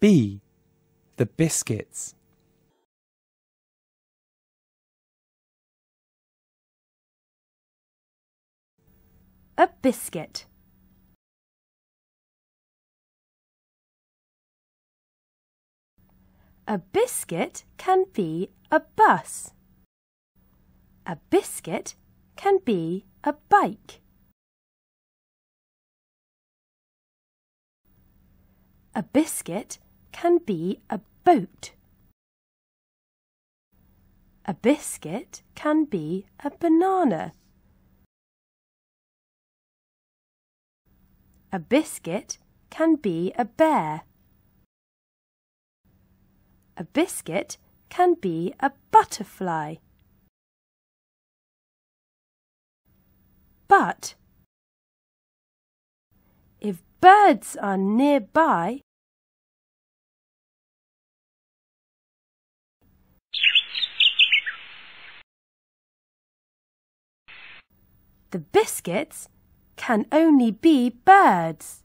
B. The biscuits. A biscuit. A biscuit can be a bus. A biscuit can be a bike. A biscuit can be a boat. A biscuit can be a banana. A biscuit can be a bear. A biscuit can be a butterfly. But if birds are nearby, the biscuits can only be birds.